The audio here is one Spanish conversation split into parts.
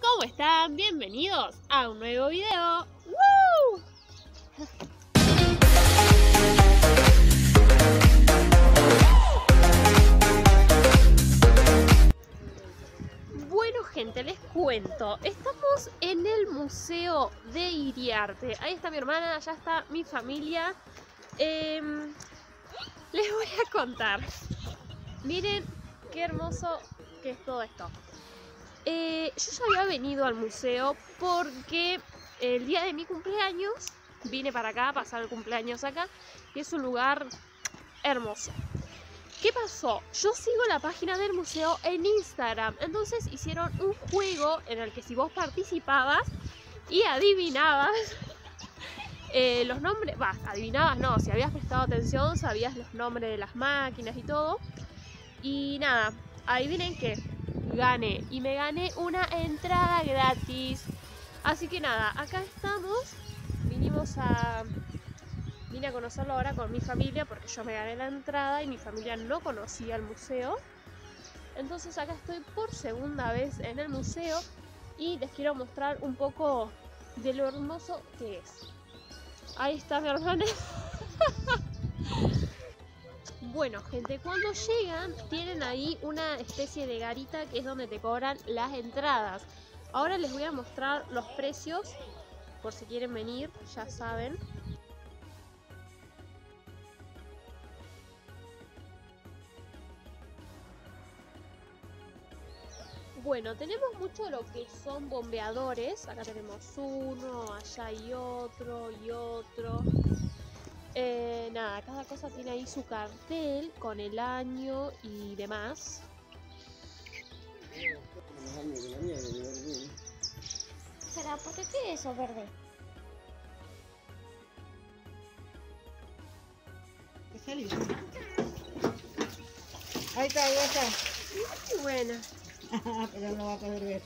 ¿cómo están? Bienvenidos a un nuevo video. ¡Woo! Bueno gente, les cuento, estamos en el Museo de Iriarte. Ahí está mi hermana, allá está mi familia. Em, les voy a contar. Miren qué hermoso que es todo esto. Eh, yo ya había venido al museo porque el día de mi cumpleaños vine para acá a pasar el cumpleaños acá y es un lugar hermoso. ¿Qué pasó? Yo sigo la página del museo en Instagram, entonces hicieron un juego en el que si vos participabas y adivinabas eh, los nombres, va, adivinabas no, si habías prestado atención sabías los nombres de las máquinas y todo. Y nada, adivinen qué, gané y me gané una entrada gratis. Así que nada, acá estamos, vinimos a Vine a conocerlo ahora con mi familia porque yo me gané la entrada y mi familia no conocía el museo. Entonces acá estoy por segunda vez en el museo y les quiero mostrar un poco de lo hermoso que es. Ahí está mi hermana. bueno, gente, cuando llegan tienen ahí una especie de garita que es donde te cobran las entradas. Ahora les voy a mostrar los precios por si quieren venir, ya saben. Bueno, tenemos mucho lo que son bombeadores. Acá tenemos uno, allá hay otro y otro. Eh, nada, cada cosa tiene ahí su cartel con el año y demás. Espera, ¿por qué qué es eso verde? Ahí está, ahí está. Muy buena. Pero no va a poder ver.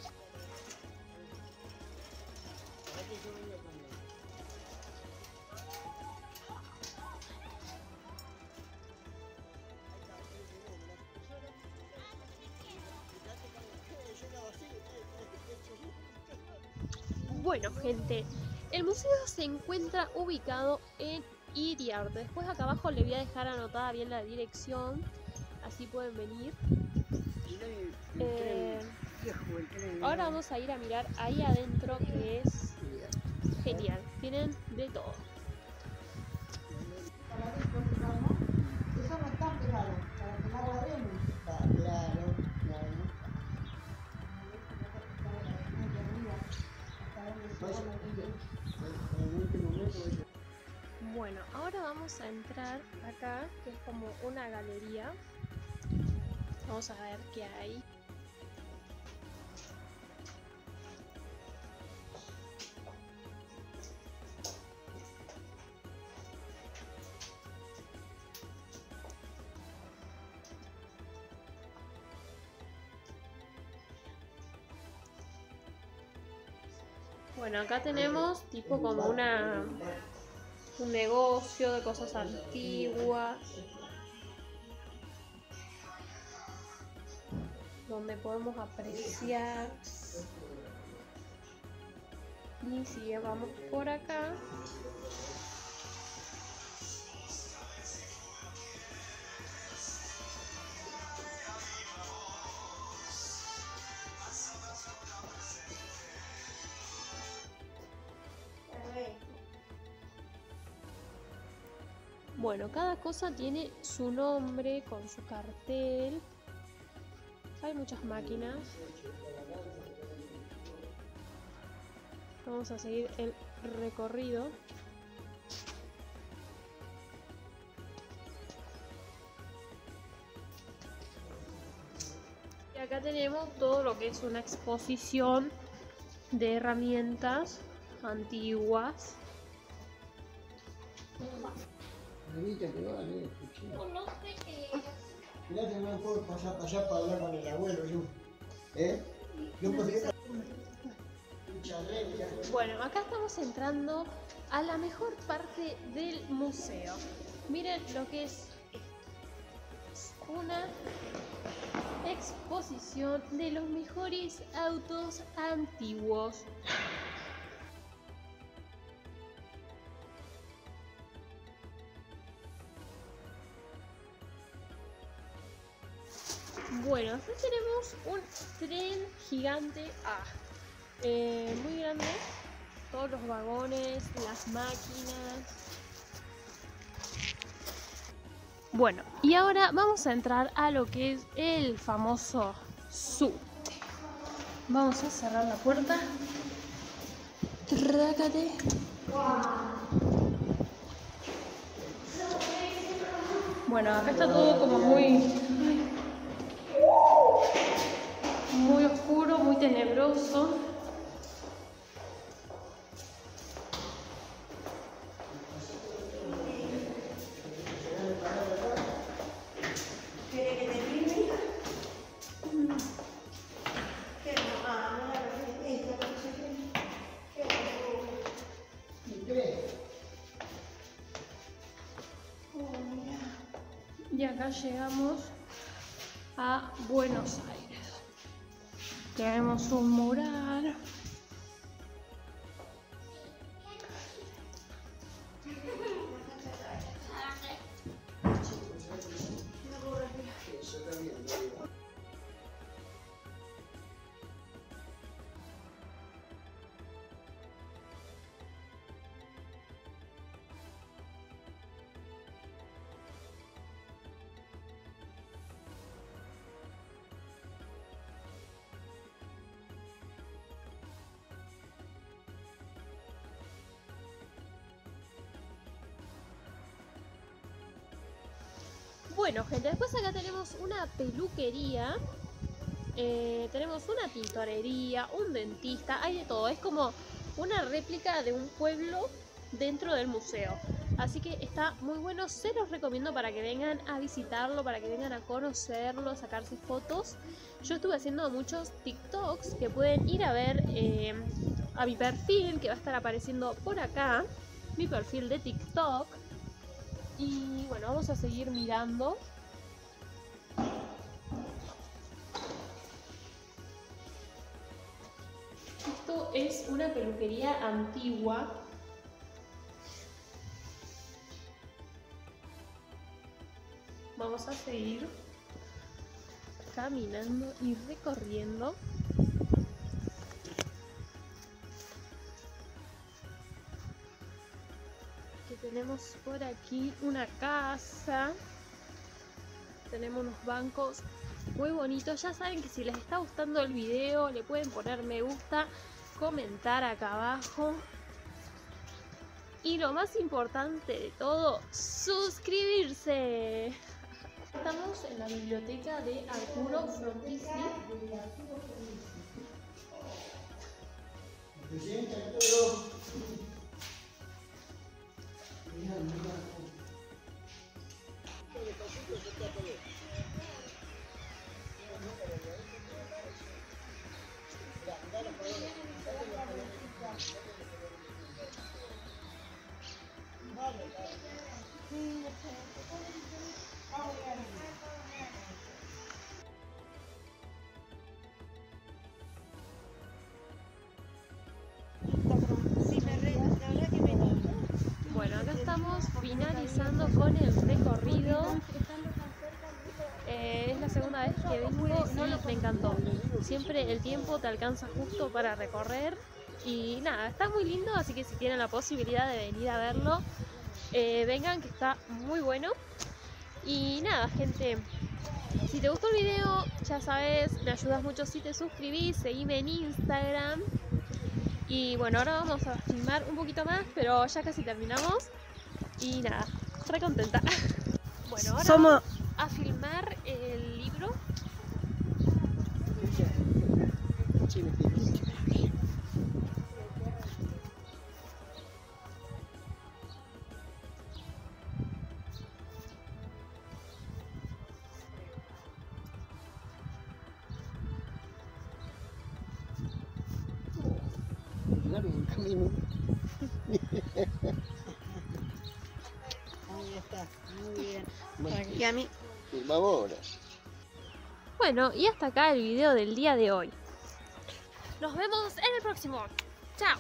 Bueno, gente, el museo se encuentra ubicado en Iriarte. Después acá abajo le voy a dejar anotada bien la dirección, así pueden venir. Eh, ahora vamos a ir a mirar ahí adentro que es genial. Tienen de todo. Eso no está pegado, para que no guardemos. Claro, claro. Bueno, ahora vamos a entrar acá, que es como una galería. Vamos a ver qué hay. Bueno, acá tenemos tipo como una un negocio de cosas antiguas. Donde podemos apreciar. Y si vamos por acá Bueno, cada cosa tiene su nombre con su cartel. Hay muchas máquinas. Vamos a seguir el recorrido. Y acá tenemos todo lo que es una exposición de herramientas antiguas. Evita que va, eh, escuché. No sé qué es. Mirá que no me puedo pasar para allá para hablar con el abuelo yo. ¿Eh? Yo podría... Bueno, acá estamos entrando a la mejor parte del museo. Miren lo que es esto. Es una exposición de los mejores autos antiguos. Bueno, aquí tenemos un tren gigante, ah, eh, muy grande, todos los vagones, las máquinas. Bueno, y ahora vamos a entrar a lo que es el famoso subte. Vamos a cerrar la puerta. Trácate. Bueno, acá está todo como muy muy oscuro, muy tenebroso. Y acá llegamos a Buenos Aires. Tenemos un mural. Bueno, gente, después acá tenemos una peluquería. eh, tenemos una tintorería, un dentista, hay de todo. Es como una réplica de un pueblo dentro del museo. Así que está muy bueno, se los recomiendo para que vengan a visitarlo, para que vengan a conocerlo, sacarse fotos. Yo estuve haciendo muchos TikToks que pueden ir a ver eh, a mi perfil, que va a estar apareciendo por acá, mi perfil de TikTok. Y bueno, vamos a seguir mirando. Esto es una peluquería antigua. Vamos a seguir caminando y recorriendo. Tenemos por aquí una casa. Tenemos unos bancos muy bonitos. Ya saben que si les está gustando el video, le pueden poner me gusta, comentar acá abajo. Y lo más importante de todo, suscribirse. Estamos en la biblioteca de Arturo Frontizi. Presidente Arturo. Bueno, acá estamos finalizando con el recorrido. Eh, es la segunda vez que vengo y me encantó. Siempre el tiempo te alcanza justo para recorrer. Y nada, está muy lindo, así que si tienen la posibilidad de venir a verlo, eh, vengan que está muy bueno. Y nada, gente, si te gustó el video, ya sabes, me ayudas mucho si te suscribís, seguime en Instagram. Y bueno, ahora vamos a filmar un poquito más, pero ya casi terminamos. Y nada, re contenta. Bueno, ahora Somos- vamos a filmar el libro. Aquí a mí. Vamos ahora. Bueno, y hasta acá el video del día de hoy. Nos vemos en el próximo. Chao.